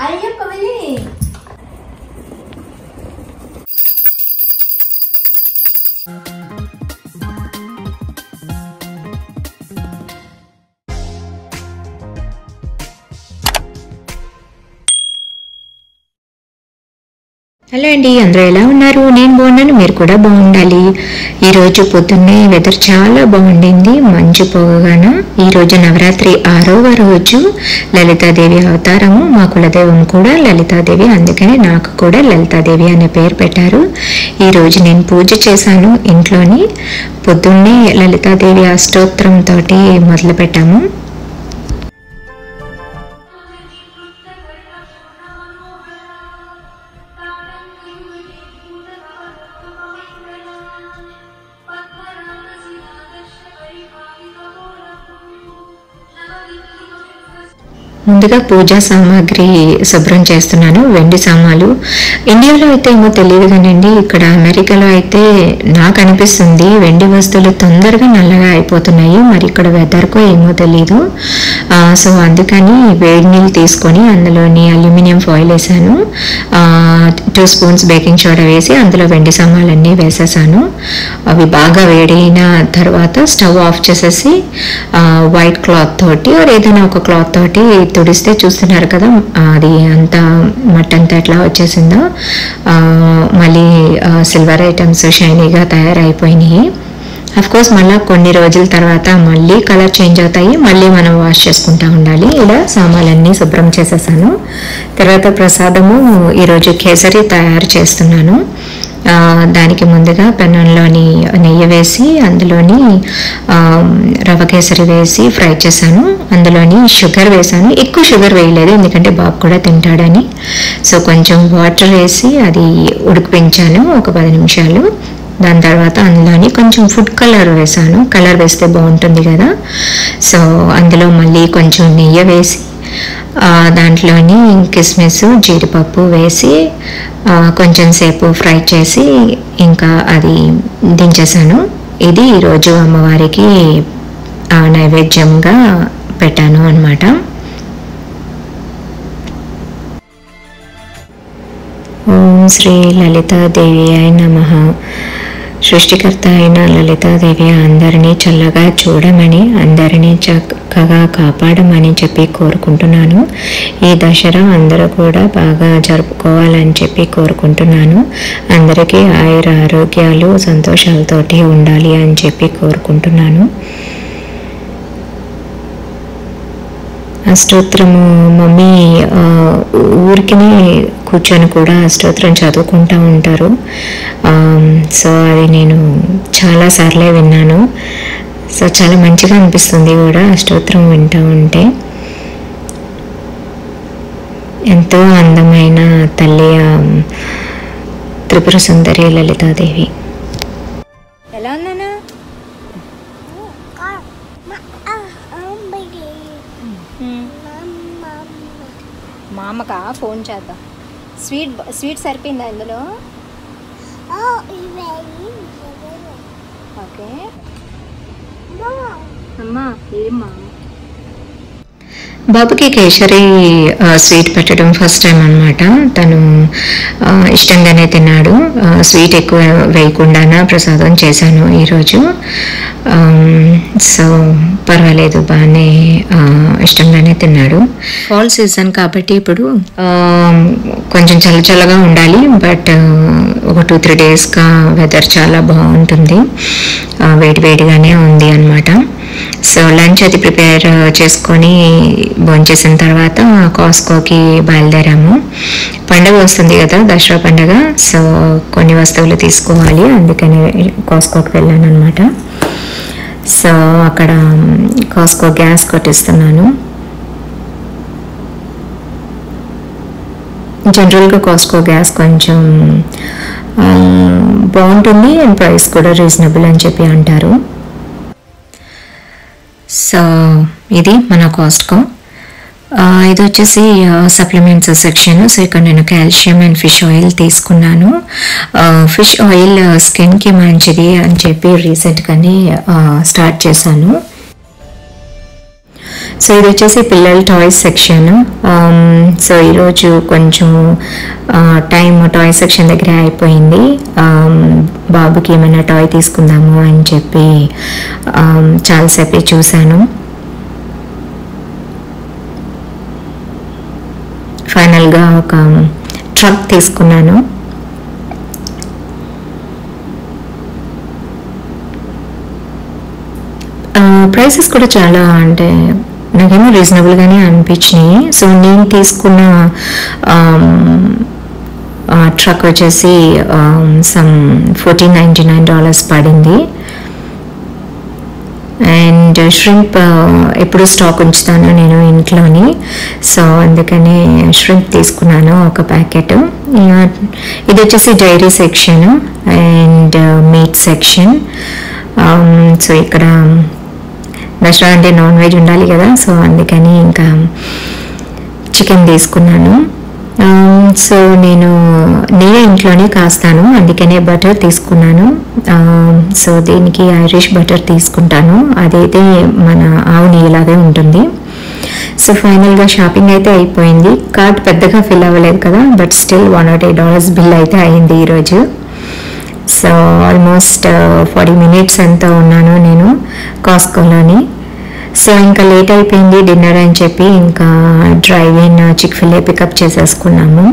అది చెప్ప వెళ్ళి హలో అండి అందరూ ఎలా ఉన్నారు? నేను బాగున్నాను మీరు కూడా బాగుండాలి. ఈరోజు పొద్దున్నే వెదర్ చాలా బాగుండింది మంచు పోగగాన. ఈరోజు నవరాత్రి ఆరవ రోజు. లలితాదేవి అవతారము మా కులదైవం కూడా లలితాదేవి అందుకని నాకు కూడా లలితాదేవి అనే పేరు పెట్టారు. ఈరోజు నేను పూజ చేశాను ఇంట్లోని. పొద్దున్నే లలితాదేవి అష్టోత్తరంతో తోటి ముందుగా పూజా సామాగ్రి శుభ్రం చేస్తున్నాను వెండి సామాలు ఇండియాలో అయితే ఏమో తెలియదు కానివ్వండి ఇక్కడ అమెరికాలో అయితే నాకు అనిపిస్తుంది వెండి వస్తువులు తొందరగా నల్లగా అయిపోతున్నాయి మరి ఇక్కడ వెదర్కో ఏమో తెలియదు సో అందుకని వేడి నీళ్ళు తీసుకొని అందులోని అల్యూమినియం ఫాయిల్ వేసాను. టూ స్పూన్స్ బేకింగ్ సోడా వేసి అందులో వెండి సామాన్లన్నీ వేసేసాను. అవి బాగా వేడైన తర్వాత స్టవ్ ఆఫ్ చేసేసి వైట్ క్లాత్ తోటి ఏదైనా ఒక క్లాత్ తోటి తుడిస్తే చూస్తున్నారు కదా అది అంత మట్టంతా ఎట్లా వచ్చేసిందో. మళ్ళీ సిల్వర్ ఐటమ్స్ షైనీగా తయారైపోయినాయి. అఫ్ కోర్స్ మళ్ళీ కొన్ని రోజుల తర్వాత మళ్ళీ కలర్ చేంజ్ అవుతాయి. మళ్ళీ మనం వాష్ చేసుకుంటా ఉండాలి. ఇలా సామాన్లన్నీ శుభ్రం చేసేసాను. తర్వాత ప్రసాదము ఈరోజు కేసరి తయారు చేస్తున్నాను. దానికి ముందుగా పెనంలోని నెయ్యి వేసి అందులోని రవ కేసరి వేసి ఫ్రై చేశాను. అందులోని షుగర్ వేసాను ఎక్కువ షుగర్ వేయలేదు ఎందుకంటే బాబు కూడా తింటాడని. సో కొంచెం వాటర్ వేసి అది ఉడికిపించాను ఒక పది నిమిషాలు. దాని తర్వాత అందులోని కొంచెం ఫుడ్ కలర్ వేసాను కలర్ వేస్తే బాగుంటుంది కదా. సో అందులో మళ్ళీ కొంచెం నెయ్యి వేసి దాంట్లోని కిస్మిస్ జీడిపప్పు వేసి కొంచెం సేపు ఫ్రై చేసి ఇంకా అది దించేసాను. ఇది ఈరోజు అమ్మవారికి నైవేద్యంగా పెట్టాను అనమాట ఓం శ్రీ లలితాదేవి అయి నమ. సృష్టికర్త అయిన లలితాదేవి అందరినీ చల్లగా చూడమని అందరినీ చక్కగా కాపాడమని చెప్పి కోరుకుంటున్నాను. ఈ దసరా అందరూ కూడా బాగా జరుపుకోవాలని చెప్పి కోరుకుంటున్నాను. అందరికీ ఆయుర ఆరోగ్యాలు సంతోషాలతోటి ఉండాలి అని చెప్పి కోరుకుంటున్నాను. అష్టోత్తరము మమ్మీ ఆ, ఊరికినే కూర్చొని కూడా అష్టోత్తరం చదువుకుంటూ ఉంటారు. సో అది నేను చాలాసార్లే విన్నాను. సో చాలా మంచిగా అనిపిస్తుంది కూడా అష్టోత్తరం వింటూ ఉంటే. ఎంతో అందమైన తల్లి త్రిపుర సుందరి లలితాదేవి. ఫోన్ చేద్దాం. స్వీట్ స్వీట్ సరిపోయిందా ఇందులో? ఓకే. అమ్మా ఏమ్మా? బాబుకి కేసరి స్వీట్ పెట్టడం ఫస్ట్ టైం అనమాట తను ఇష్టంగానే తిన్నాడు. స్వీట్ ఎక్కువ వేయకుండానే ప్రసాదం చేశాను ఈరోజు. సో పర్వాలేదు బాగానే ఇష్టంగానే తిన్నాడు. ఫాల్ సీజన్ కాబట్టి ఇప్పుడు? కొంచెం చల్ల చల్లగా ఉండాలి బట్ ఒక టూ త్రీ డేస్గా వెదర్ చాలా బాగుంటుంది. వేడి వేడిగానే ఉంది అనమాట సో లంచ్ అది ప్రిపేర్ చేసుకొని భోంచేసిన తర్వాత కాస్కోకి బయలుదేరాము. పండగ వస్తుంది కదా దసరా పండగ సో కొన్ని వస్తువులు తీసుకోవాలి అందుకని కాస్కోకి వెళ్ళాను అనమాట సో అక్కడ కాస్కో గ్యాస్ కొట్టిస్తున్నాను. జనరల్గా కాస్కో గ్యాస్ కొంచెం బాగుంటుంది అండ్ ప్రైస్ కూడా రీజనబుల్ అని చెప్పి అంటారు. సో ఇది మన కాస్ట్కో. ఇది వచ్చేసి సప్లిమెంట్స్ సెక్షన్ సో ఇక్కడ నేను కాల్షియం అండ్ ఫిష్ ఆయిల్ తీసుకున్నాను. ఫిష్ ఆయిల్ స్కిన్కి మంచిది అని చెప్పి రీసెంట్గానే స్టార్ట్ చేశాను. సో ఇది వచ్చేసి పిల్లల టాయ్స్ సెక్షన్ సో ఈరోజు కొంచెం టైం టాయ్ సెక్షన్ దగ్గర అయిపోయింది. Um, బాబుకి ఏమైనా టాయ్ తీసుకుందాము అని చెప్పి um, ఆమ్, చాలాసేపు చూశాను. ఫైనల్గా ఒక um, ట్రక్ తీసుకున్నాను. Uh, ప్రైసెస్ కూడా చాలా అంటే నాకేమో రీజనబుల్గానే అనిపించినాయి. సో నేను తీసుకున్న um, ట్రక్ వచ్చేసి some fourteen ninety nine dollars పడింది. అండ్ ష్రింప్ ఎప్పుడు స్టాక్ ఉంచుతాను నేను ఇంట్లోని. సో అందుకని ష్రింప్ తీసుకున్నాను ఒక ప్యాకెట్. ఇది వచ్చేసి dairy section and meat section so ఇక్కడ దసరా అంటే నాన్ వెజ్ ఉండాలి కదా సో అందుకని ఇంకా చికెన్ తీసుకున్నాను. సో నేను నేనే ఇంట్లోనే కాస్తాను అందుకనే బటర్ తీసుకున్నాను. సో దీనికి ఐరిష్ బటర్ తీసుకుంటాను. అదైతే మన ఆవు నెయ్యిలాగే ఉంటుంది. సో ఫైనల్గా షాపింగ్ అయితే అయిపోయింది. కార్డ్ పెద్దగా ఫిల్ అవ్వలేదు కదా but still one nought eight dollars bill అయితే అయింది ఈరోజు. సో ఆల్మోస్ట్ ఫార్టీ మినిట్స్ ఎంత ఉన్నాను నేను కాస్కోలోని సో ఇంకా లేట్ అయిపోయింది డిన్నర్ అని చెప్పి ఇంకా drive in Chick fil A pickup చేసేసుకున్నాము.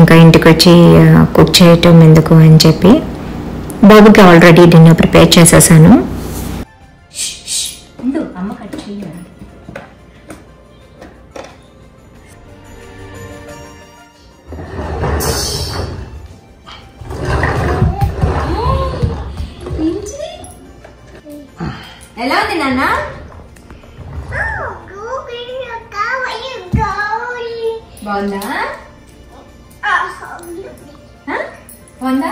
ఇంకా ఇంటికి వచ్చి కుక్ uh, చేయటం ఎందుకు అని చెప్పి బాబుకి ఆల్రెడీ డిన్నర్ ప్రిపేర్ చేసేసాను. ఎలా ఉంది నాన్న బాగుందా ఆ? బాగుందా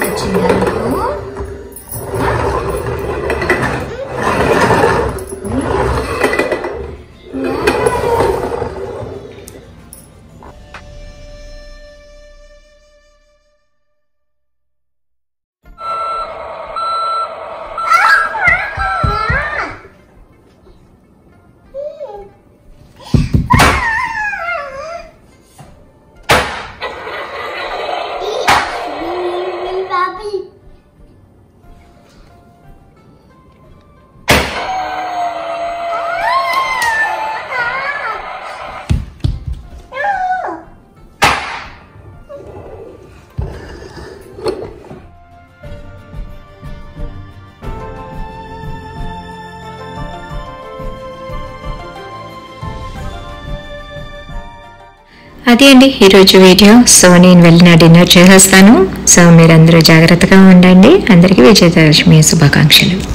నచ్చిందా అదే అండి. ఈరోజు వీడియో. సో నేను వెళ్ళిన డిన్నర్ చేసేస్తాను. సో మీరందరూ జాగ్రత్తగా ఉండండి. అందరికీ విజయదశమి శుభాకాంక్షలు.